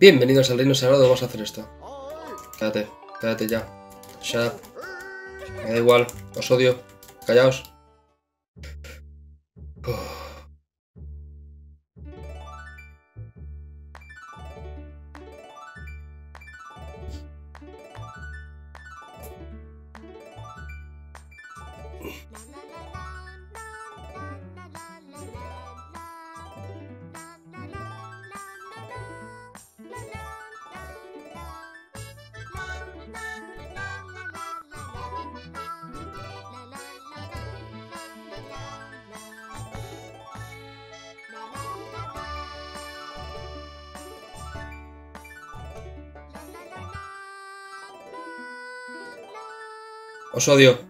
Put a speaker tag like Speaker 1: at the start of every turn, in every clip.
Speaker 1: Bienvenidos al reino sagrado, vamos a hacer esto. Cállate, cállate ya. Shut up. Me da igual, os odio. Callaos. Os odio.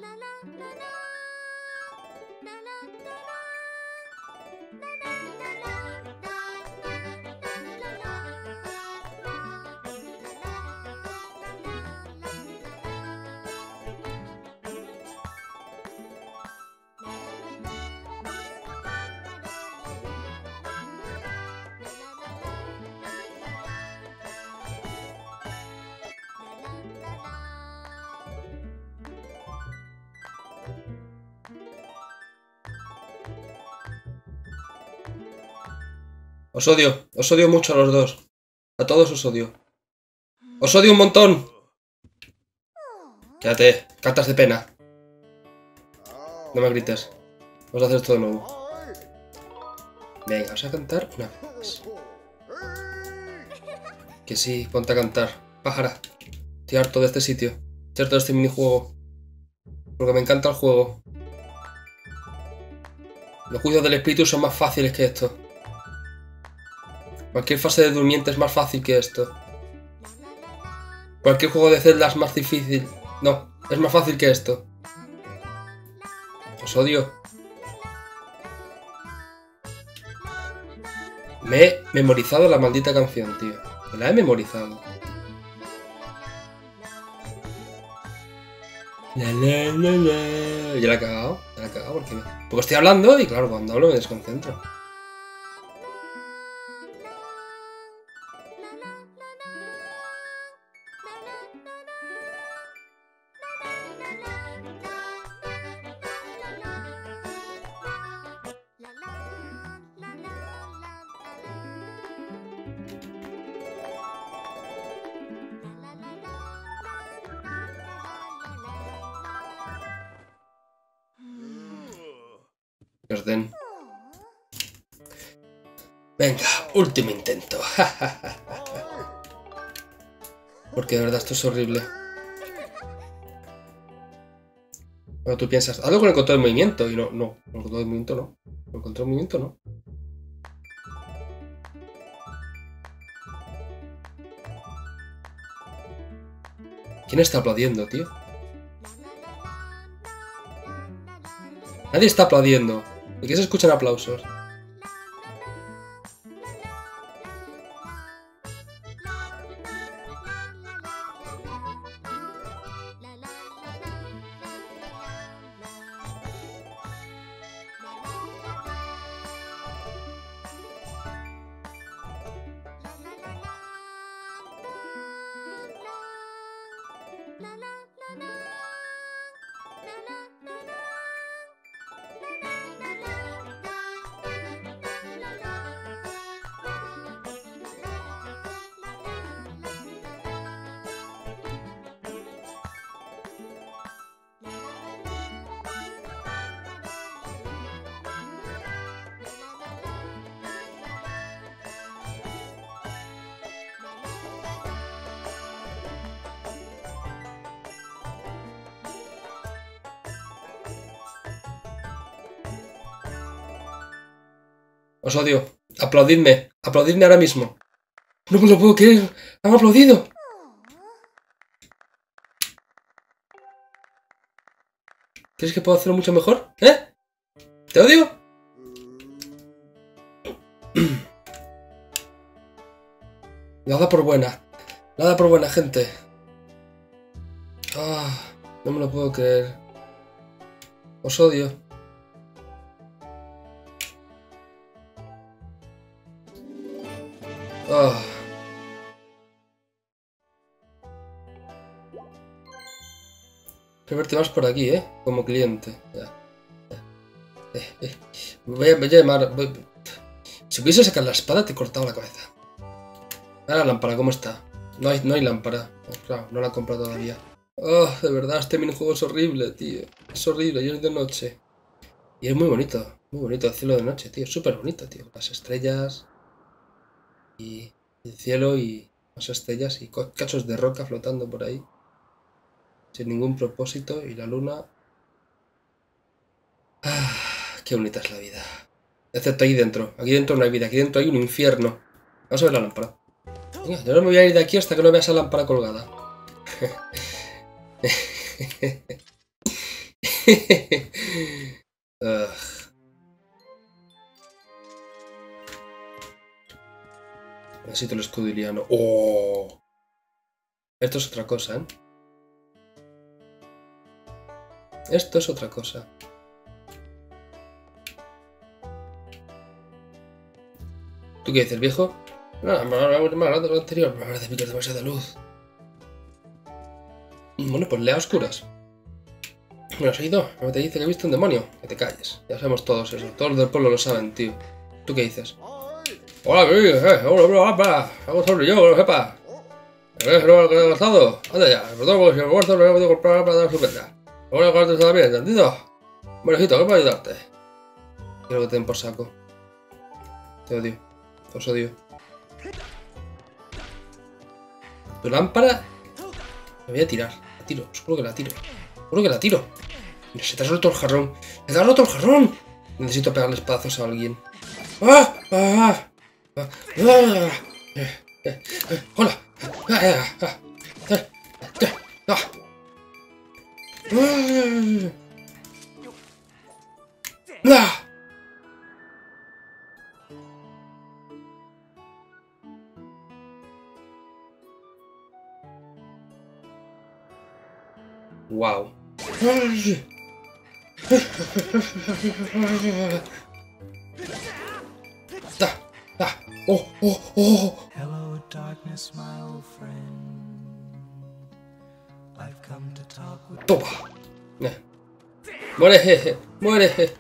Speaker 1: Os odio, os odio mucho a los dos. A todos os odio. Os odio un montón. Quédate, cantas de pena. No me grites. Vamos a hacer esto de nuevo. Venga, vamos a cantar una vez. Que sí, ponte a cantar. Pájara. Estoy harto de este sitio. Estoy harto de este minijuego. Porque me encanta el juego. Los juicios del espíritu son más fáciles que esto. Cualquier fase de durmiente es más fácil que esto. Cualquier juego de Zelda es más difícil. No, es más fácil que esto. Os odio. Me he memorizado la maldita canción, tío. Me la he memorizado. La, la, la. Ya la he cagado. Ya la he cagado porque, porque estoy hablando y claro, cuando hablo me desconcentro. Que os den. Venga, último intento. Porque de verdad esto es horrible. Bueno, tú piensas, algo con el control de movimiento. Y no, no, con el control de movimiento no. Con el control de movimiento no. ¿Quién está aplaudiendo, tío? Nadie está aplaudiendo. ¿De qué se aplausos? Os odio. Aplaudidme. Aplaudidme ahora mismo. No me lo puedo creer. Han aplaudido. ¿Crees que puedo hacerlo mucho mejor? ¿Eh? ¿Te odio? Nada por buena. Nada por buena, gente. Ah, no me lo puedo creer. Os odio. Ah. Oh. Verte más por aquí, ¿eh? Como cliente. Ya. Eh, eh. Voy, a, llamar... Si hubiese sacado la espada, te cortaba la cabeza. Ahora la lámpara, ¿cómo está? No hay, no hay lámpara. Pues claro, no la he comprado todavía. Oh, de verdad, este minijuego es horrible, tío. Es horrible, yo es de noche. Y es muy bonito, muy bonito el cielo de noche, tío. Súper bonito, tío. Las estrellas... Y el cielo y las estrellas y cachos de roca flotando por ahí. Sin ningún propósito. Y la luna. Ah, qué bonita es la vida. Excepto ahí dentro. Aquí dentro no hay vida. Aquí dentro hay un infierno. Vamos a ver la lámpara. Venga, yo no me voy a ir de aquí hasta que no vea esa lámpara colgada. Necesito el escudo iliano. ¡Oh! Esto es otra cosa, ¿eh? Esto es otra cosa. ¿Tú qué dices, viejo? No, grande lo anterior, pero ahora de demasiada luz. Bueno, pues lea oscuras. ¿Me lo has? ¿Me te dice que he visto un demonio? Que te calles. Ya sabemos todos eso. Todos del pueblo lo saben, tío. ¿Tú qué dices? Hola, ¿qué dices? Eh? Hola, hola. Vamos sobre yo, que lo sepa. ¿Ves lo que he gastado? Anda ya. Perdón, porque si me guardo, lo voy a comprar para dar su venta. Voy a gastarte también, ¿entendido? Buenejito, ¿qué puedo ayudarte? Quiero que te den por saco. Te odio. Os odio. Tu lámpara... Me voy a tirar. La tiro. Seguro que la tiro. Seguro que la tiro. Se te ha roto el jarrón. ¡Se te ha roto el jarrón! Necesito pegarle espadazos a alguien. ¡Ah! ¡Ah! ¡Ah! ¡Ah! ¡Hola! ¡Ah! ¡Ah! ¡Ah! Wow. Oh, oh, oh. Hello, darkness, my old friend. I've come to talk with Toma. Muere, muere.